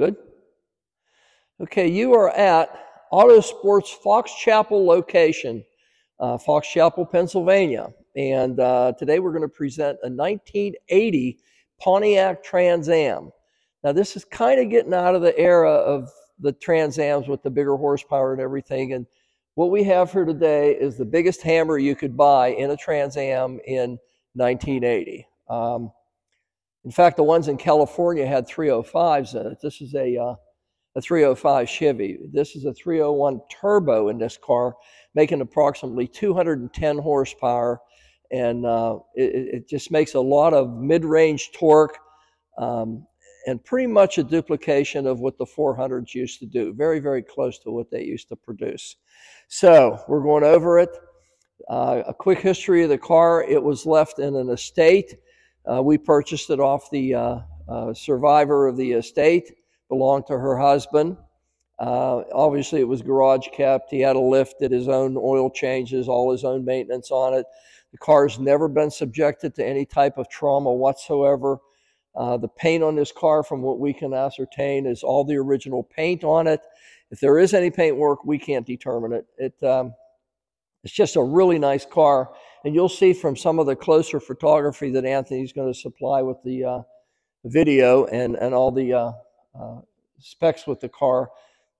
Good? Okay, you are at Auto Sports Fox Chapel location, uh, Fox Chapel, Pennsylvania. And uh, today we're going to present a 1980 Pontiac Trans Am. Now, this is kind of getting out of the era of the Trans Ams with the bigger horsepower and everything. And what we have here today is the biggest hammer you could buy in a Trans Am in 1980. Um, in fact, the ones in California had 305s in it. This is a uh, a 305 Chevy. This is a 301 turbo in this car, making approximately 210 horsepower, and uh, it, it, just makes a lot of mid-range torque, um, and pretty much a duplication of what the 400s used to do. Very, very close to what they used to produce. So we're going over it. Uh, a quick history of the car. It was left in an estate. Uh, we purchased it off the uh, uh, survivor of the estate belonged to her husband. Uh, obviously, it was garage kept. He had a lift, did his own oil changes, all his own maintenance on it. The car's never been subjected to any type of trauma whatsoever. Uh, the paint on this car, from what we can ascertain, is all the original paint on it. If there is any paint work, we can't determine it. It um, it's just a really nice car, and you'll see from some of the closer photography that Anthony's going to supply with the uh, video and and all the uh, uh, specs with the car.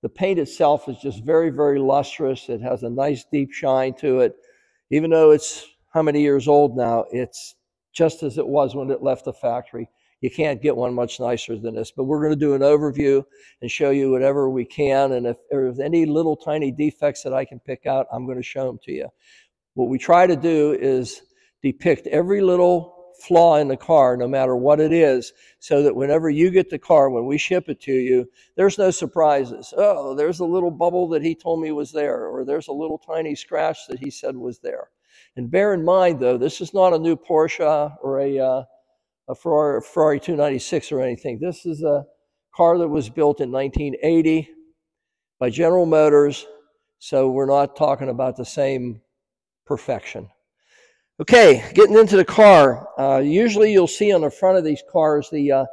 The paint itself is just very, very lustrous. It has a nice deep shine to it. Even though it's how many years old now, it's just as it was when it left the factory. You can't get one much nicer than this. But we're going to do an overview and show you whatever we can. And if there's any little tiny defects that I can pick out, I'm going to show them to you. What we try to do is depict every little flaw in the car, no matter what it is, so that whenever you get the car, when we ship it to you, there's no surprises. Oh, there's a little bubble that he told me was there, or there's a little tiny scratch that he said was there. And bear in mind, though, this is not a new Porsche or a, uh, a Ferrari, Ferrari 296 or anything. This is a car that was built in 1980 by General Motors, so we're not talking about the same perfection. Okay, getting into the car. Uh, usually you'll see on the front of these cars the uh,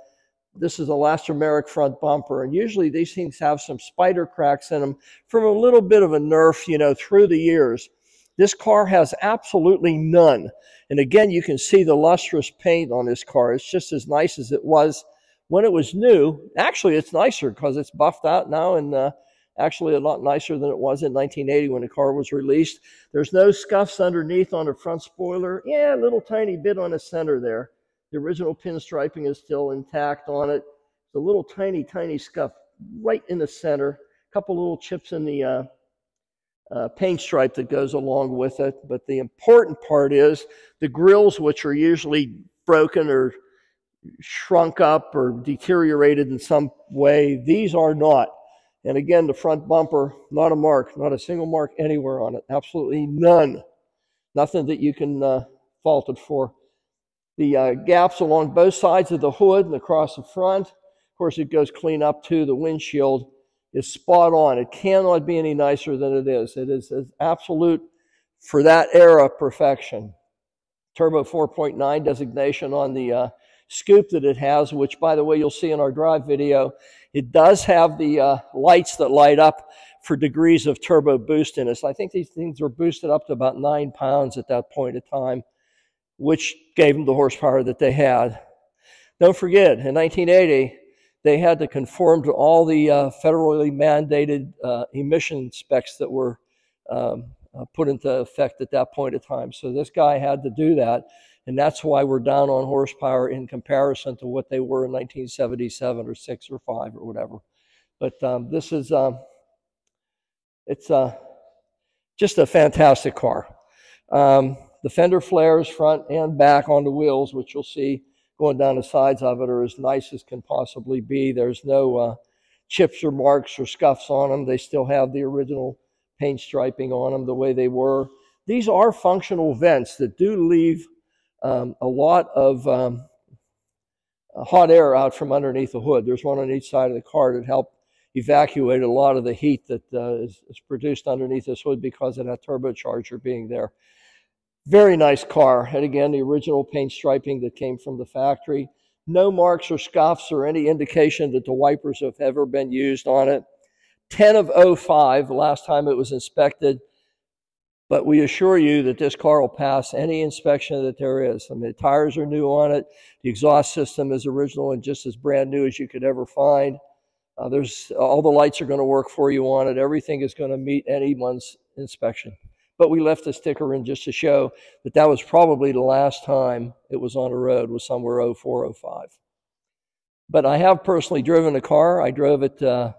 this is a elastomeric front bumper, and usually these things have some spider cracks in them from a little bit of a nerf, you know, through the years. This car has absolutely none. And again, you can see the lustrous paint on this car. It's just as nice as it was when it was new. Actually, it's nicer because it's buffed out now and uh, actually a lot nicer than it was in 1980 when the car was released. There's no scuffs underneath on the front spoiler. Yeah, a little tiny bit on the center there. The original pinstriping is still intact on it. The little tiny, tiny scuff right in the center. A couple little chips in the uh, uh, paint stripe that goes along with it. But the important part is the grills, which are usually broken or shrunk up or deteriorated in some way, these are not. And again, the front bumper, not a mark, not a single mark anywhere on it. Absolutely none. Nothing that you can uh, fault it for. The uh, gaps along both sides of the hood and across the front, of course, it goes clean up to the windshield, is spot on. It cannot be any nicer than it is. It is, absolute, for that era, perfection. Turbo 4.9 designation on the uh, scoop that it has, which, by the way, you'll see in our drive video, it does have the uh, lights that light up for degrees of turbo boost in it. So I think these things were boosted up to about nine pounds at that point in time, which gave them the horsepower that they had. Don't forget, in 1980, they had to conform to all the uh, federally mandated uh, emission specs that were um, uh, put into effect at that point in time. So this guy had to do that. And that's why we're down on horsepower in comparison to what they were in 1977 or 6 or 5 or whatever. But um, this is, um, it's uh, just a fantastic car. Um, the fender flares front and back on the wheels, which you'll see going down the sides of it, are as nice as can possibly be. There's no uh, chips or marks or scuffs on them. They still have the original paint striping on them the way they were. These are functional vents that do leave um, a lot of um, hot air out from underneath the hood. There's one on each side of the car that help evacuate a lot of the heat that uh, is, is produced underneath this hood because of that turbocharger being there. Very nice car. And again, the original paint striping that came from the factory. No marks or scuffs or any indication that the wipers have ever been used on it. 10 of 05, the last time it was inspected. But we assure you that this car will pass any inspection that there is. I mean, the tires are new on it. The exhaust system is original and just as brand new as you could ever find. Uh, there's all the lights are going to work for you on it. Everything is going to meet anyone's inspection. But we left the sticker in just to show that that was probably the last time it was on the road was somewhere 0405. But I have personally driven a car. I drove it uh,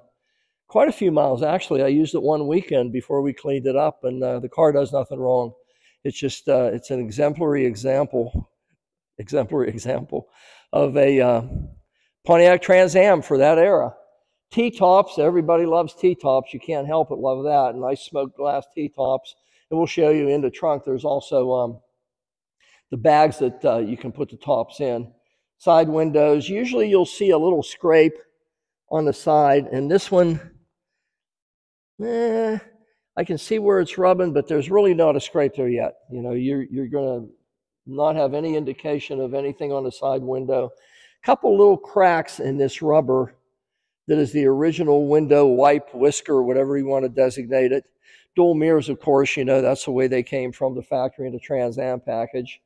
quite a few miles actually. I used it one weekend before we cleaned it up, and uh, the car does nothing wrong. It's just uh, it's an exemplary example, exemplary example of a uh, Pontiac Trans Am for that era. T-tops, everybody loves T-tops. You can't help but love that. Nice smoked glass T-tops and we'll show you in the trunk. There's also um, the bags that uh, you can put the tops in. Side windows. Usually you'll see a little scrape on the side, and this one, eh, I can see where it's rubbing, but there's really not a scrape there yet. You know, you're you're going to not have any indication of anything on the side window. A Couple little cracks in this rubber that is the original window wipe whisker, whatever you want to designate it. Dual mirrors, of course, you know, that's the way they came from the factory in the Trans Am package.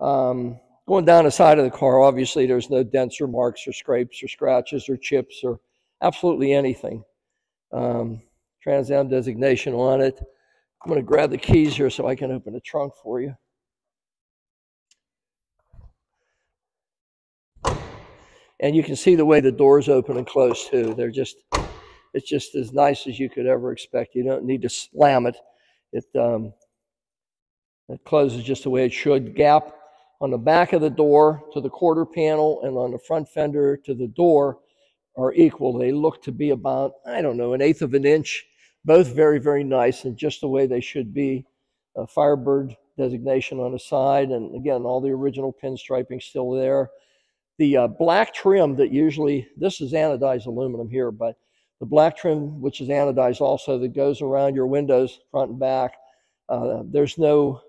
Um, going down the side of the car, obviously, there's no dents or marks or scrapes or scratches or chips or absolutely anything. Um, Trans Am designation on it. I'm going to grab the keys here so I can open the trunk for you. And you can see the way the doors open and close too. They're just it's just as nice as you could ever expect. You don't need to slam it. It, um, it closes just the way it should. Gap on the back of the door to the quarter panel and on the front fender to the door are equal. They look to be about, I don't know, an eighth of an inch. Both very, very nice and just the way they should be. A Firebird designation on the side. And again, all the original pinstriping still there. The uh, black trim that usually, this is anodized aluminum here, but the black trim, which is anodized also, that goes around your windows, front and back. Uh, there's no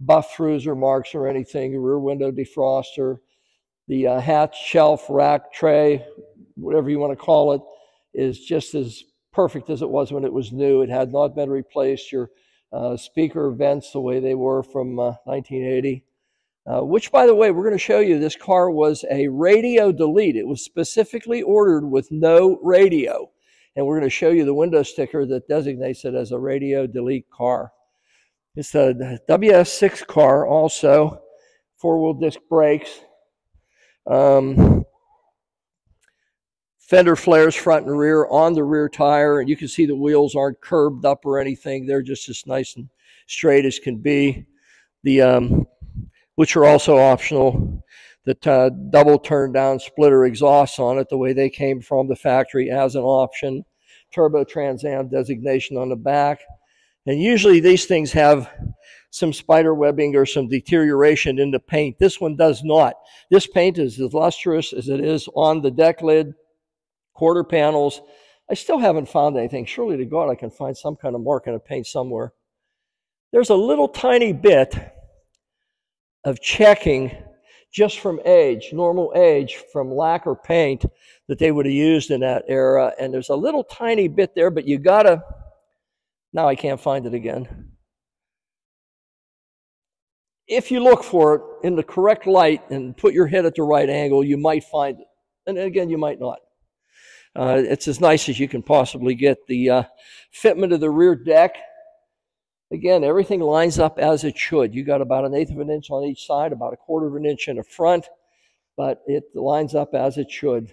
buff throughs or marks or anything. rear window defroster, the uh, hatch, shelf, rack, tray, whatever you want to call it, is just as perfect as it was when it was new. It had not been replaced. Your uh, speaker vents the way they were from 1980. Uh, uh, which, by the way, we're going to show you this car was a radio delete. It was specifically ordered with no radio and we're going to show you the window sticker that designates it as a radio delete car. It's a WS6 car also, four-wheel disc brakes. Um, fender flares front and rear on the rear tire, and you can see the wheels aren't curbed up or anything. They're just as nice and straight as can be. The um, which are also optional. The uh, double turn down splitter exhausts on it, the way they came from the factory as an option turbo Trans Am designation on the back. And usually these things have some spider webbing or some deterioration in the paint. This one does not. This paint is as lustrous as it is on the deck lid, quarter panels. I still haven't found anything. Surely to God I can find some kind of mark in a paint somewhere. There's a little tiny bit of checking just from age, normal age, from lacquer paint that they would have used in that era. And there's a little tiny bit there, but you gotta, now I can't find it again. If you look for it in the correct light and put your head at the right angle, you might find it. And again, you might not. Uh, it's as nice as you can possibly get. The uh, fitment of the rear deck, again, everything lines up as it should. You got about an eighth of an inch on each side, about a quarter of an inch in the front, but it lines up as it should.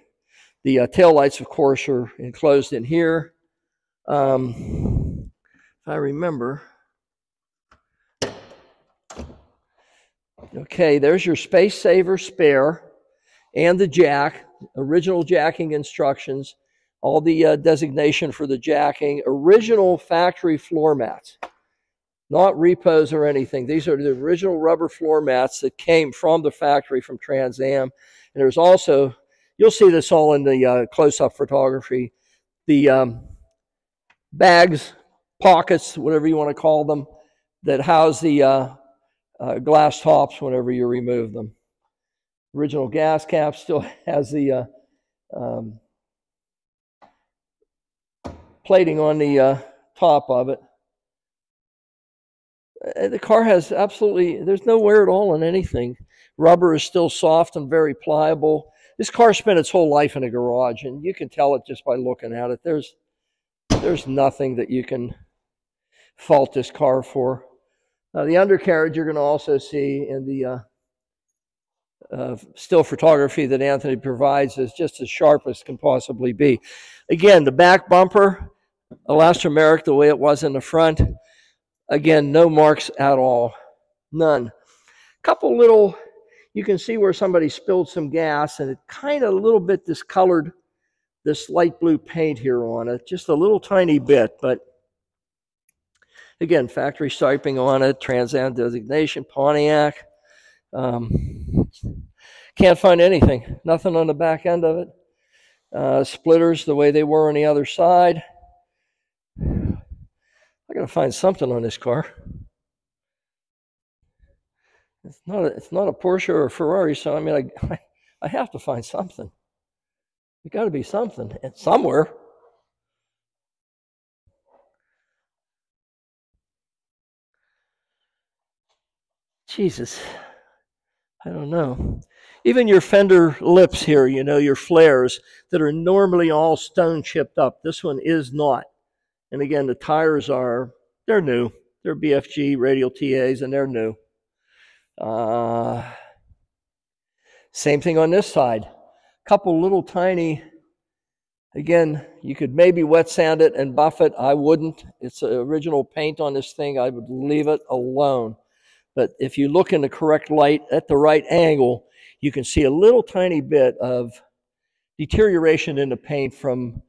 The uh, tail lights, of course, are enclosed in here. Um, if I remember. Okay, there's your space saver spare and the jack, original jacking instructions, all the uh, designation for the jacking, original factory floor mats, not repos or anything. These are the original rubber floor mats that came from the factory from Trans Am. And there's also You'll see this all in the uh, close-up photography. The um, bags, pockets, whatever you want to call them, that house the uh, uh, glass tops whenever you remove them. Original gas cap still has the uh, um, plating on the uh, top of it. Uh, the car has absolutely, there's no wear at all on anything. Rubber is still soft and very pliable. This car spent its whole life in a garage, and you can tell it just by looking at it. There's, there's nothing that you can fault this car for. Uh, the undercarriage you're going to also see in the uh, still photography that Anthony provides is just as sharp as can possibly be. Again, the back bumper, elastomeric the way it was in the front. Again, no marks at all. None. Couple little, you can see where somebody spilled some gas and it kind of a little bit discolored this light blue paint here on it, just a little tiny bit, but again, factory striping on it, Trans Am designation, Pontiac. Um, can't find anything, nothing on the back end of it. Uh, splitters the way they were on the other side. I got to find something on this car. It's not a, it's not a Porsche or a Ferrari, so I mean, I, I have to find something. It got to be something and somewhere. Jesus, I don't know. Even your fender lips here, you know, your flares that are normally all stone chipped up. This one is not. And again, the tires are, they're new. They're BFG radial TAs and they're new. Uh, same thing on this side. Couple little tiny, again, you could maybe wet sand it and buff it. I wouldn't. It's original paint on this thing. I would leave it alone. But if you look in the correct light at the right angle, you can see a little tiny bit of deterioration in the paint from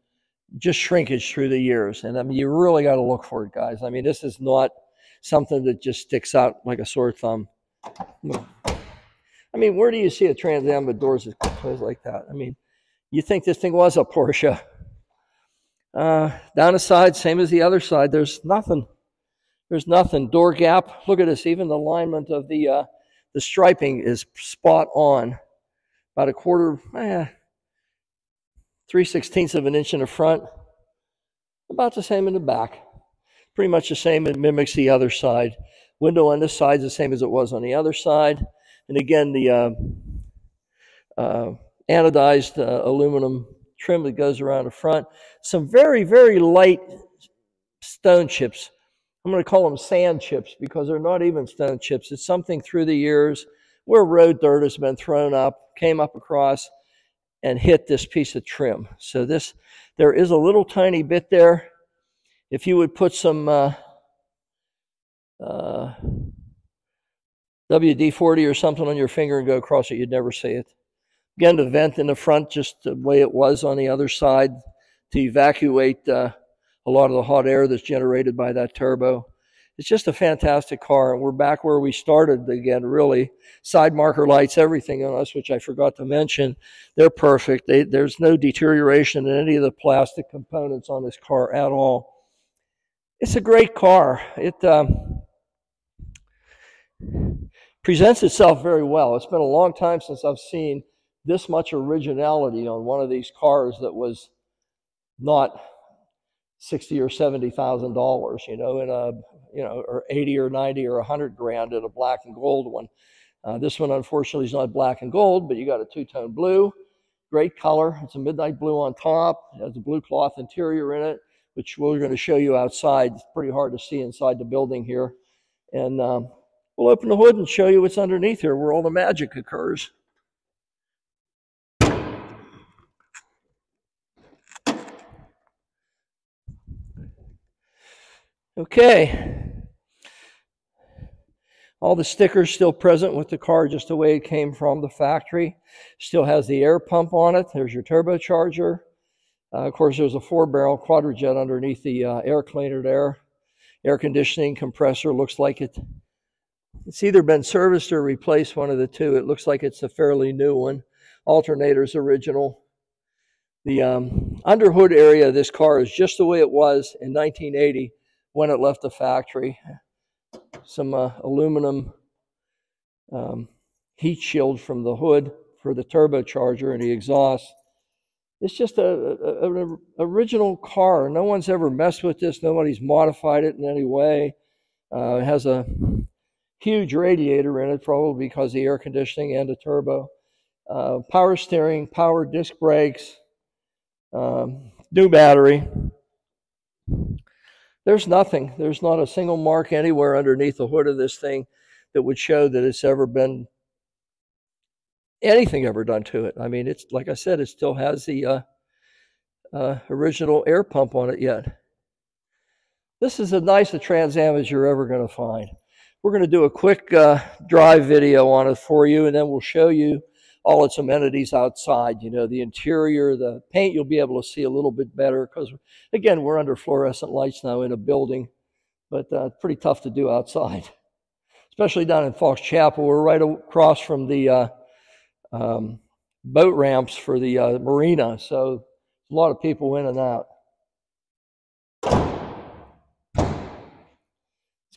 just shrinkage through the years. And I mean, you really got to look for it, guys. I mean, this is not something that just sticks out like a sore thumb. I mean, where do you see a Trans Am with doors like that? I mean, you think this thing was a Porsche. Uh, down the side, same as the other side, there's nothing. There's nothing. Door gap, look at this. Even the alignment of the, uh, the striping is spot on. About a quarter, eh, 3 sixteenths of an inch in the front, about the same in the back. Pretty much the same, it mimics the other side. Window on this side is the same as it was on the other side. And again, the uh, uh, anodized uh, aluminum trim that goes around the front. Some very, very light stone chips. I'm going to call them sand chips because they're not even stone chips. It's something through the years where road dirt has been thrown up, came up across, and hit this piece of trim. So this, there is a little tiny bit there. If you would put some uh, uh, WD-40 or something on your finger and go across it, you'd never see it. Again, the vent in the front, just the way it was on the other side to evacuate uh, a lot of the hot air that's generated by that turbo it's just a fantastic car. And we're back where we started again, really. Side marker lights, everything on us, which I forgot to mention. They're perfect. They, there's no deterioration in any of the plastic components on this car at all. It's a great car. It um, presents itself very well. It's been a long time since I've seen this much originality on one of these cars that was not sixty or seventy thousand dollars, you know, in a you know, or 80 or 90 or a 100 grand in a black and gold one. Uh, this one, unfortunately, is not black and gold, but you got a two-tone blue. Great color. It's a midnight blue on top. It has a blue cloth interior in it, which we're going to show you outside. It's pretty hard to see inside the building here. And um, we'll open the hood and show you what's underneath here, where all the magic occurs. Okay. All the stickers still present with the car, just the way it came from the factory. Still has the air pump on it. There's your turbocharger. Uh, of course, there's a four-barrel quadrajet underneath the uh, air cleaner there. Air conditioning compressor looks like it. It's either been serviced or replaced, one of the two. It looks like it's a fairly new one. Alternator's original. The um, underhood area of this car is just the way it was in 1980 when it left the factory. Some uh, aluminum um, heat shield from the hood for the turbocharger and the exhaust. It's just a, a, original car. No one's ever messed with this. Nobody's modified it in any way. Uh, it has a huge radiator in it, probably because of the air conditioning and the turbo. Uh, power steering, power disc brakes, um, new battery. There's nothing. There's not a single mark anywhere underneath the hood of this thing that would show that it's ever been anything ever done to it. I mean, it's like I said, it still has the uh, uh, original air pump on it yet. This is as nice a Trans Am as you're ever going to find. We're going to do a quick uh, drive video on it for you, and then we'll show you all its amenities outside. You know, the interior, the paint, you'll be able to see a little bit better because, again, we're under fluorescent lights now in a building, but uh, pretty tough to do outside, especially down in Fox Chapel. We're right across from the uh, um, boat ramps for the uh, marina, so a lot of people in and out.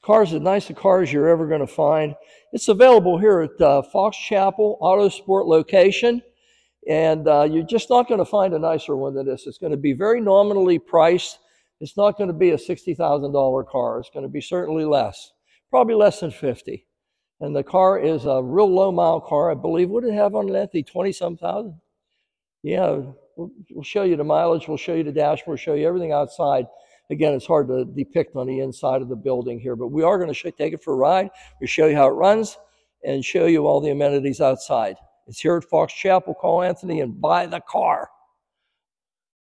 This car is as nice a car as you're ever going to find. It's available here at uh, Fox Chapel Auto Sport location, and uh, you're just not going to find a nicer one than this. It's going to be very nominally priced. It's not going to be a $60,000 car. It's going to be certainly less, probably less than 50. And the car is a real low mile car, I believe. What did it have on it, The 20 some thousand? Yeah, we'll, we'll show you the mileage, we'll show you the dashboard, we'll show you everything outside. Again, it's hard to depict on the inside of the building here, but we are going to take it for a ride. we show you how it runs and show you all the amenities outside. It's here at Fox Chapel. Call Anthony and buy the car.